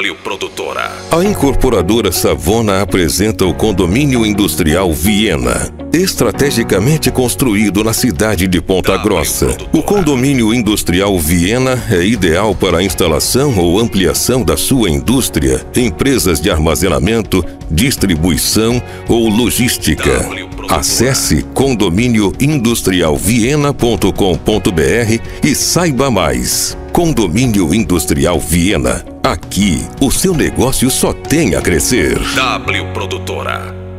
W Produtora. A incorporadora Savona apresenta o Condomínio Industrial Viena. Estrategicamente construído na cidade de Ponta Grossa, o Condomínio Industrial Viena é ideal para a instalação ou ampliação da sua indústria, empresas de armazenamento, distribuição ou logística. Acesse condomínioindustrialviena.com.br e saiba mais. Condomínio Industrial Viena. Aqui, o seu negócio só tem a crescer. W Produtora.